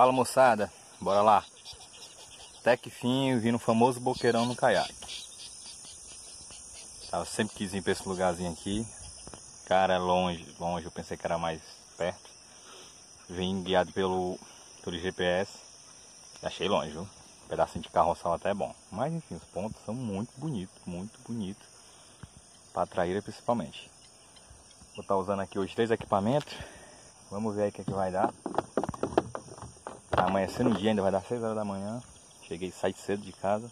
Fala moçada, bora lá. Até que fim eu vi no famoso boqueirão no caiaque. Eu sempre quis ir pra esse lugarzinho aqui. Cara, é longe, longe, eu pensei que era mais perto. Vim guiado pelo, pelo GPS. Achei longe, viu? Um pedacinho de carroçal até é bom. Mas enfim, os pontos são muito bonitos, muito bonitos. Para traíra principalmente. Vou estar usando aqui os três equipamentos. Vamos ver aí o que, é que vai dar. Amanhecendo o dia, ainda vai dar 6 horas da manhã. Cheguei, saí cedo de casa.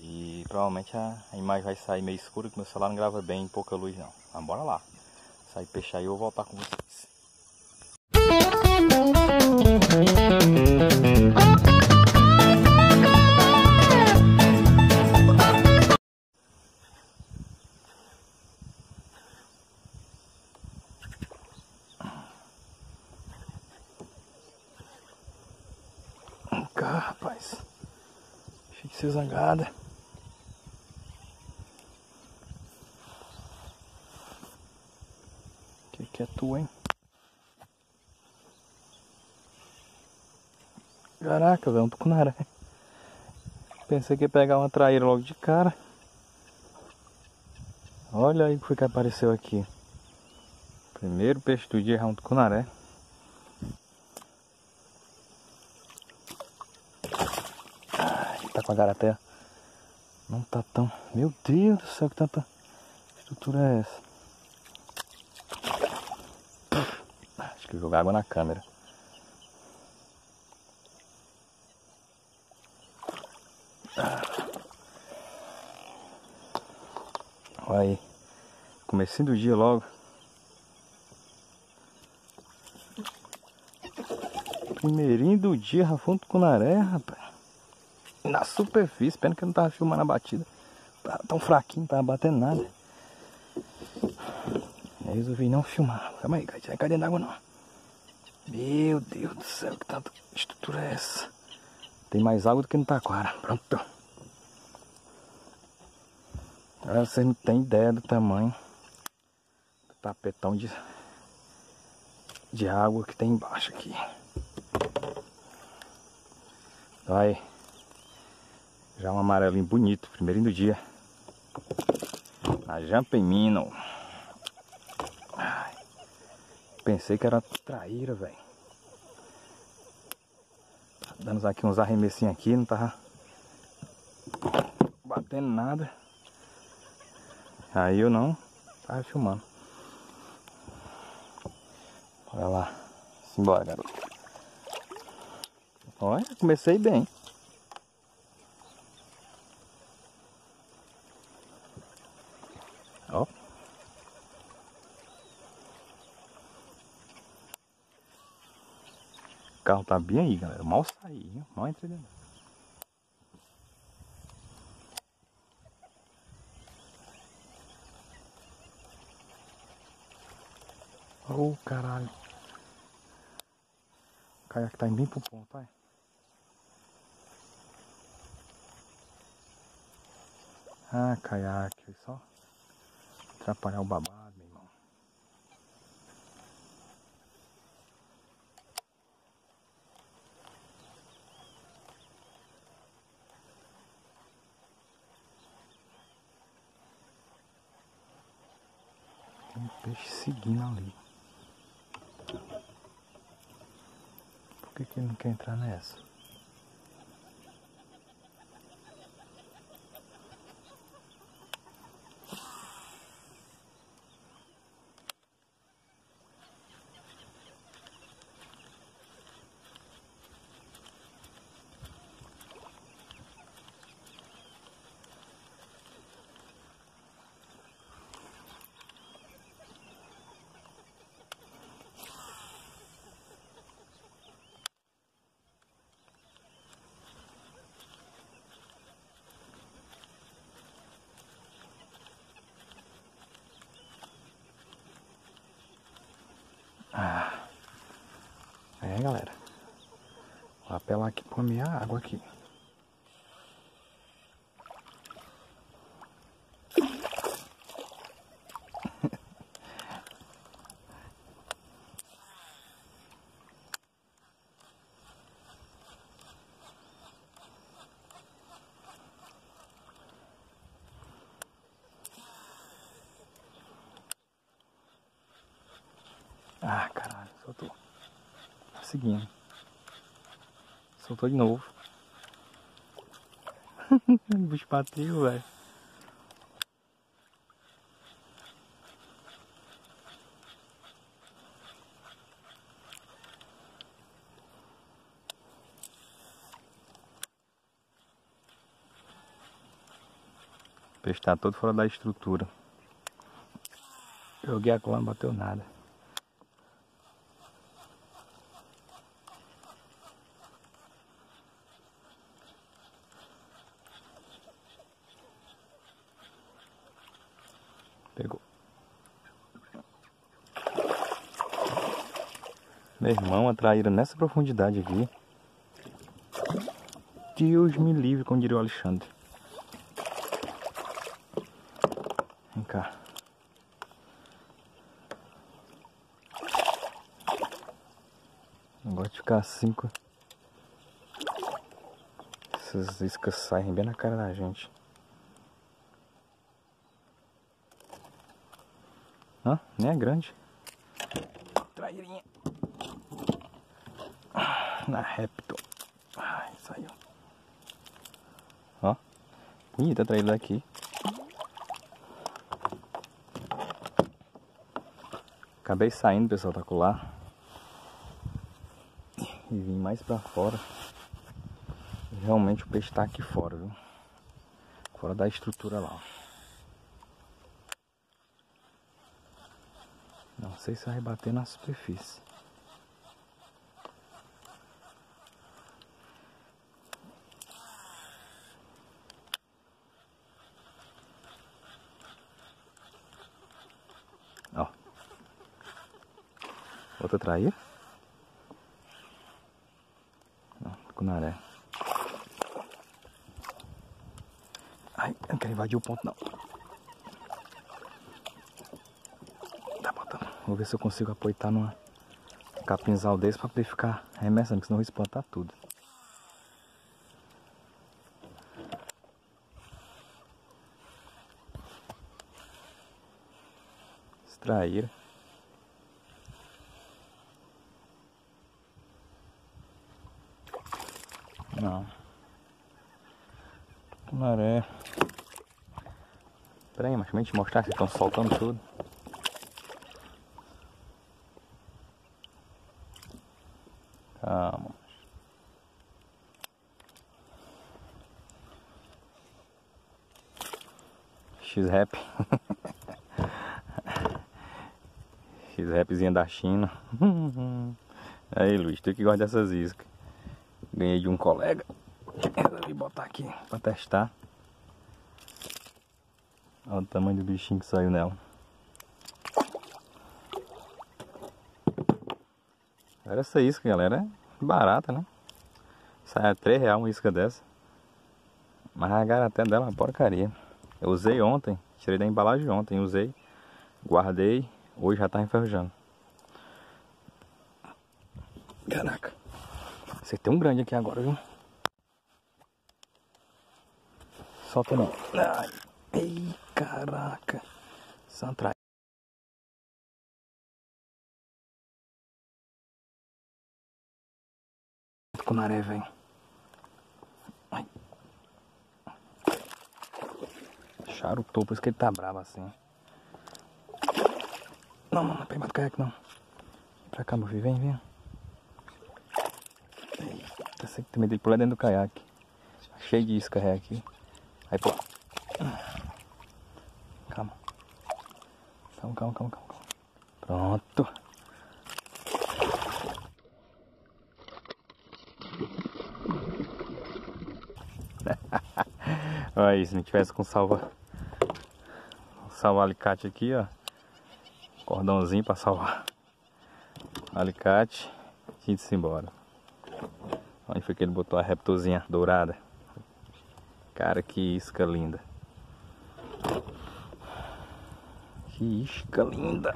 E provavelmente a, a, imagem vai sair meio escura, que meu celular não grava bem em pouca luz não. Mas bora lá. Sair peixe aí eu vou voltar com vocês. Zangada. Que que é tu, hein? Caraca, velho, um tucunaré. Pensei que ia pegar uma traíra logo de cara. Olha aí o que apareceu aqui. Primeiro peixe do dia é um tucunaré. Com a garateia. Não tá tão. Meu Deus do céu, que tanta estrutura é essa? Acho que jogar água na câmera. Olha aí. Comecinho do dia logo. Primeirinho do dia, Rafão do Cunaré, rapaz na superfície, pena que eu não tava filmando a batida. Tava tão fraquinho, não tava batendo nada. Aí resolvi não filmar. Calma aí, cara, não cai dentro d'água não. Meu Deus do céu, que tanta estrutura é essa? Tem mais água do que no taquara. Pronto. Agora vocês não têm ideia do tamanho do tapetão de, de água que tem embaixo aqui. Vai. Já um amarelinho bonito, primeirinho do dia. A Jampemino. Pensei que era traíra, velho. Tá dando aqui uns arremessinhos aqui, não tava batendo nada. Aí eu não tava filmando. Olha lá. Simbora, garoto. Olha, comecei bem. Tá bem aí, galera. Mal saí, hein? mal entrei dentro. Oh, caralho. O caiaque tá indo bem pro ponto, vai. Ah, caiaque, só atrapalhar o babado, meu irmão. Tem um peixe seguindo ali. Por que, que ele não quer entrar nessa? É, galera. Vou apelar aqui pra minha água aqui. Seguindo. Soltou de novo. o bicho bateu, velho. O peixe tá todo fora da estrutura. Joguei a cola, não bateu nada. Pegou. Meu irmão, atraíram nessa profundidade aqui. Deus me livre, como diria o Alexandre. Vem cá. Não gosto de ficar assim. Essas iscas saem bem na cara da gente. Nem é grande. Trairinha. Na repto. Ai, saiu. Ó. Bonita a traíra daqui. Acabei saindo, pessoal, tá lá. E vim mais pra fora. Realmente o peixe tá aqui fora, viu? Fora da estrutura lá, ó. Sei se vai bater na superfície. Ó. Outra traíra. Cunaré. Ai, não quero invadir o ponto não. Vou ver se eu consigo apoiar numa capinzal desse para poder ficar remessando, senão eu vou espantar tudo. Extraíra. Não. Maré. Pera aí, mas deixa te mostrar que estão soltando tudo. Calma. X-Rap. Da China. Aí, Luiz, tu que gosta dessas iscas. Ganhei de um colega. Resolvi botar aqui pra testar. Olha o tamanho do bichinho que saiu nela. Essa isca, galera. É barata, né? Sai a 3 reais uma isca dessa. Mas a garaté dela é uma porcaria. Eu usei ontem, tirei da embalagem ontem, usei, guardei, hoje já tá enferrujando. Caraca. Tem um grande aqui agora, viu? Solta não. Ai, ei, caraca. Santra. com naré, velho. Charutou, por isso que ele tá bravo assim. Não, não, não pega do caiaque não. Pra cá, meu filho, vem, vem. Eita, sei que tem medo de pular dentro do caiaque. Cheio de isca ré aqui. Aí, pô. Calma. Calma, calma, calma, calma. Pronto. Olha se não tivesse com salva salva alicate aqui, ó. Cordãozinho para salvar alicate e de embora. Que ele botou a reptozinha dourada? Cara, que isca linda. Que isca linda.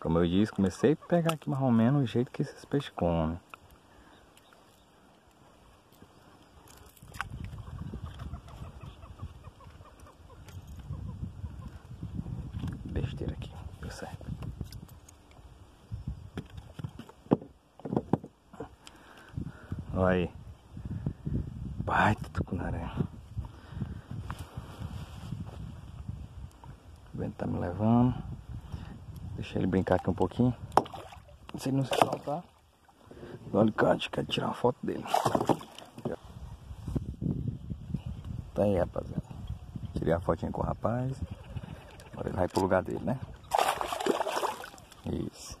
Como eu disse, comecei a pegar aqui mais ou menos o jeito que esses peixes comem. besteira aqui. Deu certo. Olha aí. Baita tucunaré. O vento tá me levando. Deixa ele brincar aqui um pouquinho. Se ele não se soltar, do alicate, quero tirar uma foto dele. Tá aí, rapaziada. Tirei a fotinha com o rapaz. Agora ele vai pro lugar dele, né? Isso.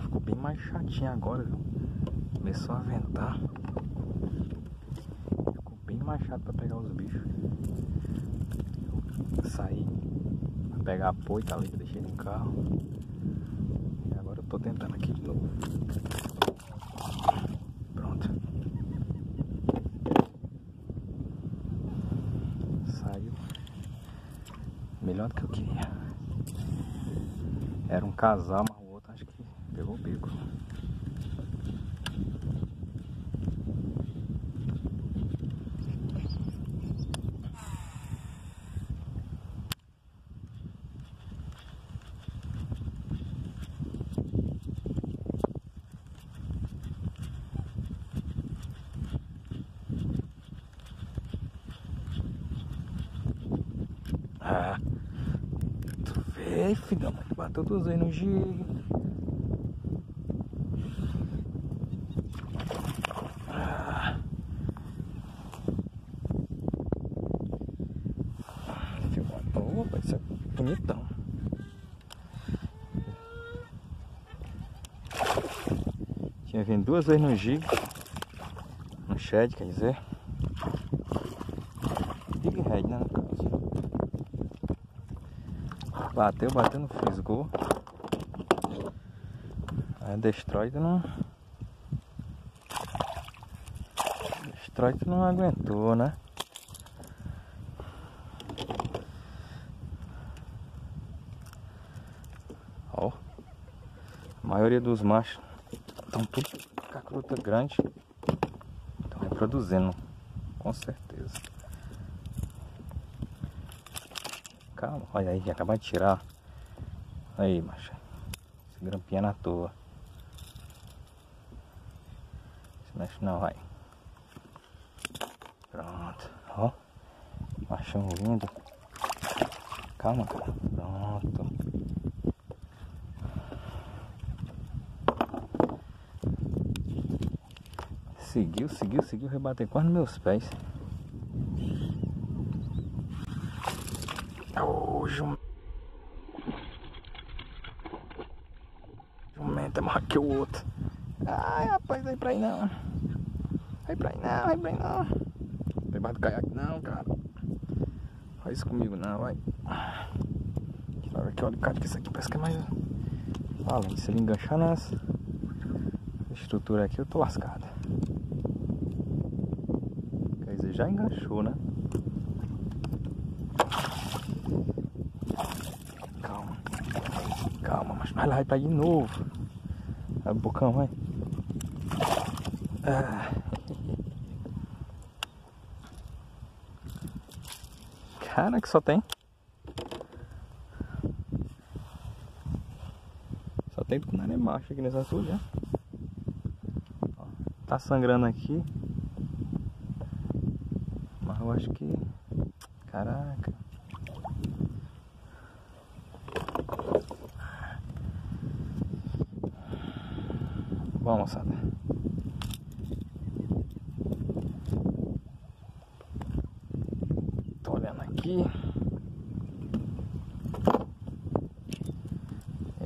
Ficou bem mais chatinho agora, viu? Começou a ventar. Ficou bem mais chato pra pegar os bichos. Saí pra pegar a poita ali que deixei no carro. E agora eu tô tentando aqui de novo. Pronto. Saiu. Melhor do que eu queria. Era um casal, mas o outro acho que pegou o bico. Ah, tu vê, filhão, bateu tudo aí no giga. Ah. Opa, isso é bonitão. Tinha vindo duas vezes no giga. No shed, quer dizer. Big head, né, no caso. Bateu, bateu no fisgou. Aí Destroyed não. Destroyed não aguentou, né? Ó. A maioria dos machos estão tudo com a cruta grande. Estão reproduzindo. Com certeza. Calma, olha aí, acabou de tirar. Aí, macho. Esse grampinha na toa. Se mexe não, vai. Pronto, ó. Machão lindo. Calma, cara. Pronto. Seguiu, seguiu, seguiu, rebateu quase nos meus pés. Ô, jum... Jumenta é maior que o outro. Ai, rapaz, vai pra aí não. Vai pra aí não, vai pra aí não. Vai debaixo do caiaque não, cara. Faz isso comigo não, vai. Tirar aqui o alicate, que isso aqui parece que é mais... Além se ele enganchar nessa estrutura aqui, eu tô lascado. Quer dizer, já enganchou, né? Calma. Mas vai de novo. Abre bocão, vai. Ah. Cara, que só tem. Só tem tucunaré macho aqui nessa suja. Ó, Tá sangrando aqui. Mas eu acho que. Caraca. Bom, moçada. Tô olhando aqui.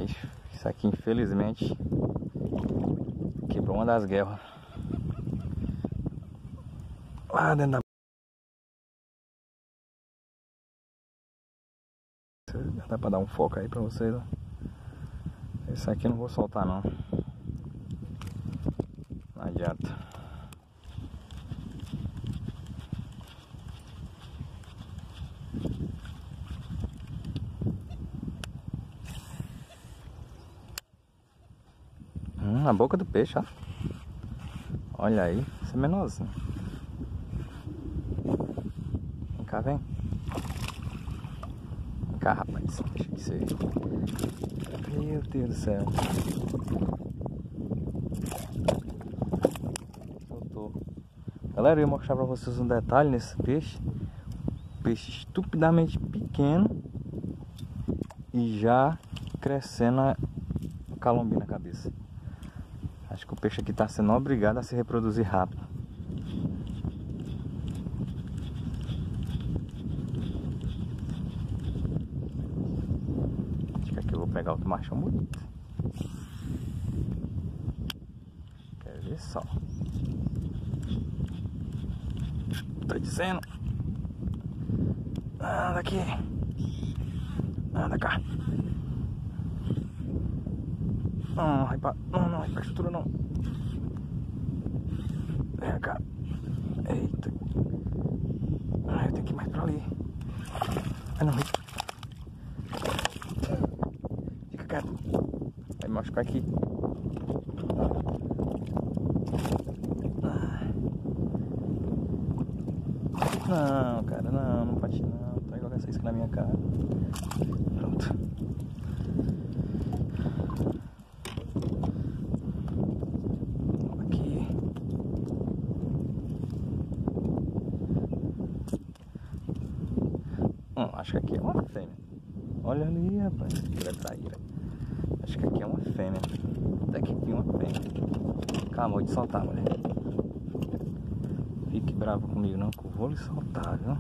Ixi, Isso aqui, infelizmente, quebrou uma das guerras. Lá dentro da. Dá pra dar um foco aí pra vocês, ó. Esse aqui eu não vou soltar não. Não adianta. Na boca do peixe, ó. Olha aí, isso é menorzinho. Vem cá, vem. Vem cá, rapaz. Deixa aí. Meu Deus do céu. Galera, eu ia mostrar pra vocês um detalhe nesse peixe. Peixe estupidamente pequeno. E já crescendo a calombi na cabeça. O peixe aqui está sendo obrigado a se reproduzir rápido. Acho que aqui eu vou pegar outro machão bonito. Quer ver só. Tô dizendo. Anda aqui. Anda cá. Não, vai pra... Não, não, vai pra estrutura não. Vem. Eita. Ah, eu tenho que ir mais pra ali. Ah, não. Fica quieto. Vai machucar aqui. Não, cara, não, não bate não. Tá igual essa isca na minha cara. Pronto. Hum, acho que aqui é uma fêmea. Olha ali, rapaz. Traíra. Acho que aqui é uma fêmea. Até que vi uma fêmea. Acabou de soltar, mulher. Fique bravo comigo não, que eu vou lhe soltar, viu?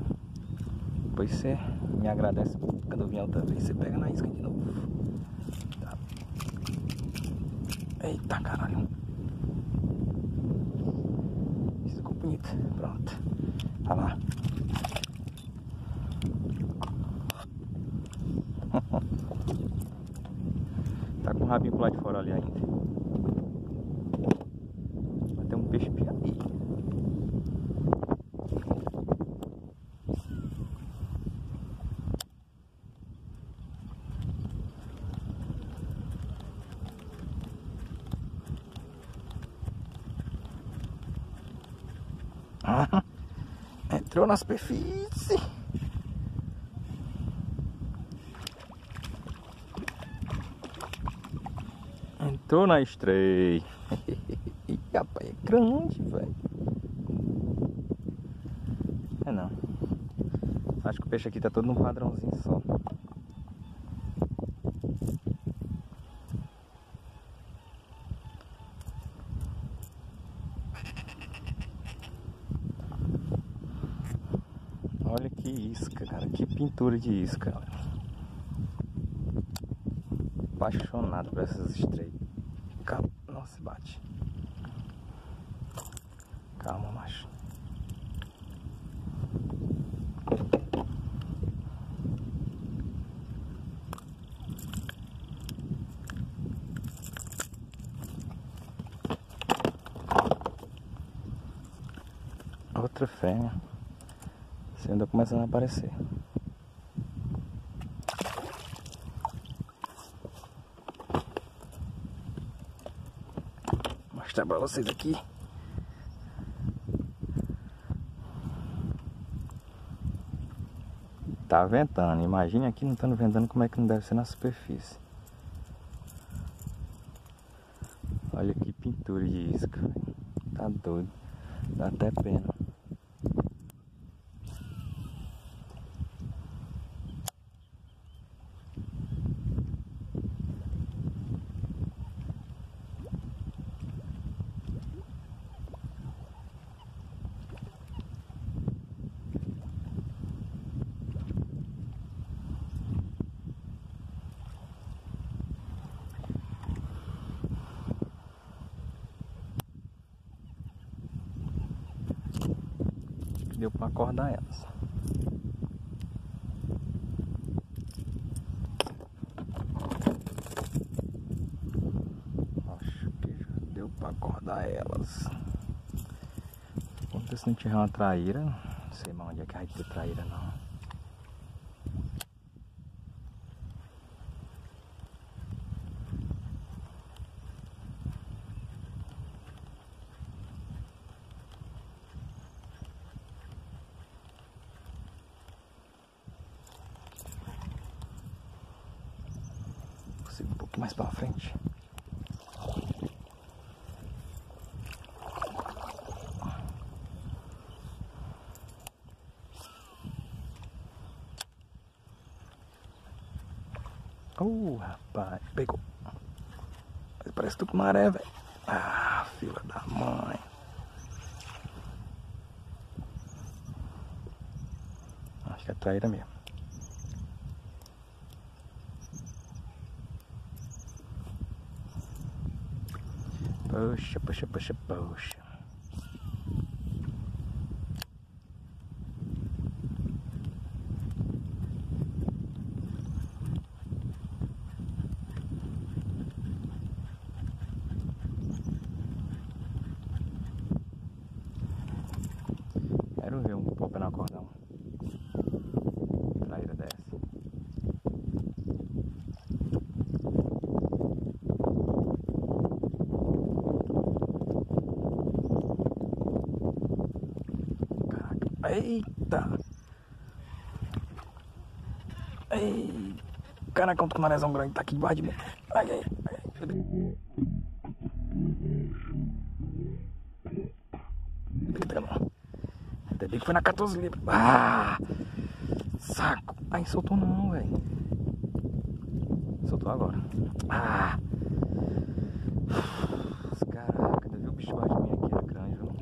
Depois você me agradece quando eu vier outra vez. Você pega na isca de novo. Tá. Eita caralho. Isso ficou bonito. Pronto. Tá lá. tá com o rabinho pro lado de fora ali ainda. Vai ter um peixe piaí. Entrou na superfície. Entrou na estreia. Ih, rapaz, é grande, velho. É não. Acho que o peixe aqui tá todo num padrãozinho só. Olha que isca, cara. Que pintura de isca, apaixonado por essas estreias. Bate. Calma, macho. Outra fêmea. Você ainda começando a aparecer. Mostrar vocês aqui. Tá ventando. Imagine aqui não estando ventando como é que não deve ser na superfície. Olha que pintura de isca. Tá doido. Dá até pena. deu para acordar elas. Acho que já deu para acordar elas. Vamos se não tiver uma traíra. Não sei mais onde é que vai ter traíra não. Consigo um pouco mais para frente. Uh, rapaz, pegou. Parece tucumaré, velho. Ah, fila da mãe. Acho que é traíra mesmo. Poxa, poxa, poxa, poxa. Quero ver um pouco no cordão. Traíra dessa. Caraca. Eita! Ei! Caraca, um tucunarezão grande tá aqui embaixo de mim. Ai, ai, ai. Ainda bem que foi na 14 libras. Ah! Saco. Ai, soltou não, velho. Soltou agora. Ah! Caraca, ainda viu o bicho embaixo de mim aqui, a grande, viu?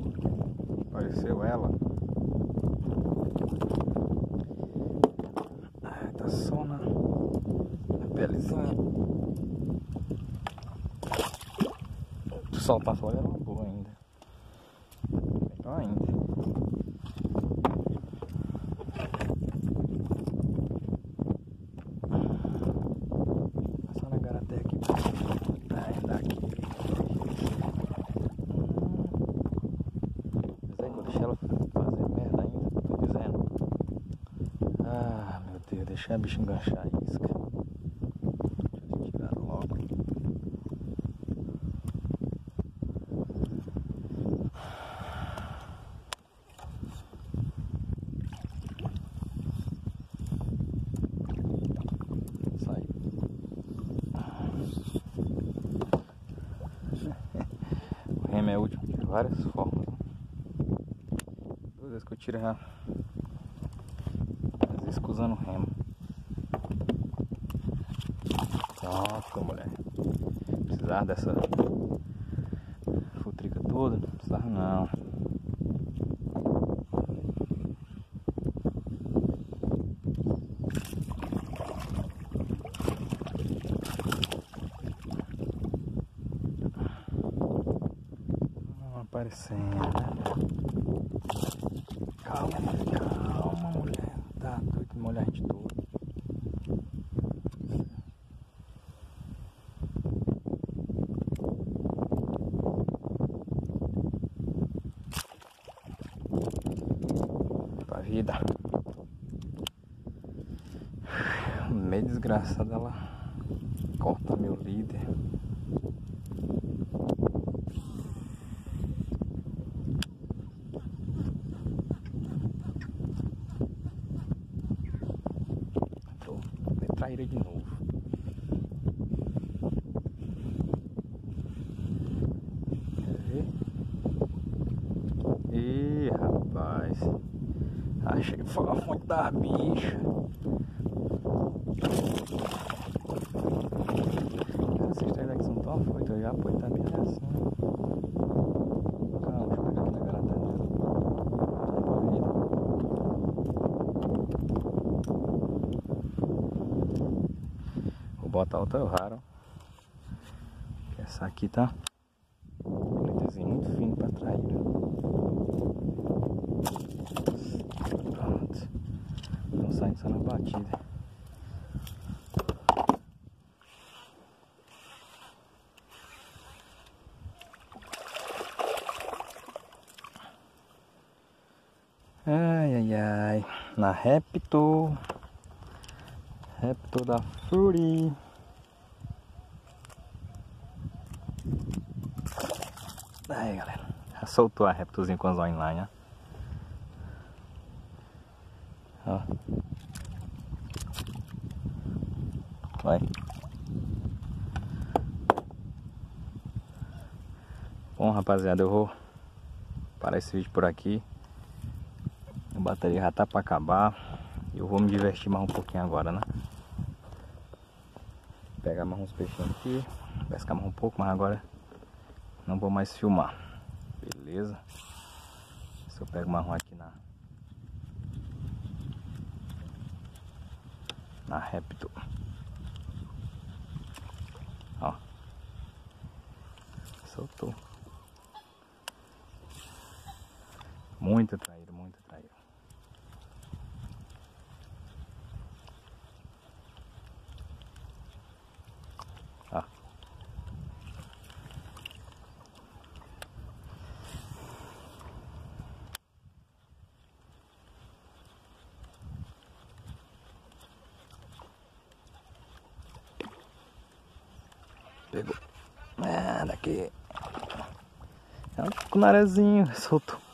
Apareceu ela. Ai, tá só na, na pelezinha. Se soltar fora era uma boa ainda. Melhor ainda. Passar na garaté aqui. Daqui. Mas aí, ela fazer merda ainda, tô dizendo. Ah, meu Deus, deixar a bicha enganchar a isca. Deixa eu tirar logo. Sai. O remo é útil de várias formas. né? Todas vezes que eu tiro já. Às vezes que usando o remo. Nossa, mulher. Precisava dessa futrica toda? Não precisava não. Não aparecendo, né? Calma, calma, mulher. Tá doido de molhar gente toda. Pra vida. Meio desgraçada ela corta meu líder. Entrou. Vai traíra de novo. Quer ver? Ih, Achei que foi a fonte das. Cara, esses três daqui são tão afoitos. Eu já apoio também é assim. Calma, deixa eu pegar aqui. Vou botar raro. Essa aqui tá. Coletezinho muito fino pra traíra. Pronto. Estão saindo só na batida. Ai, ai, ai. Na Repto. Repto da Fury. Aí, galera. Já soltou a Reptozinho com as online? Ó. Vai. Bom, rapaziada, eu vou parar esse vídeo por aqui. Bateria já tá para acabar. Eu vou me divertir mais um pouquinho agora, né? Pegar mais uns peixinhos aqui. Pescar mais um pouco, mas agora não vou mais filmar. Beleza? Se eu pego marrom aqui na na Repto. Ó. Soltou. Muito traído, muito traído. Ó. Pegou. Ah, daqui. Cunarezinho, soltou.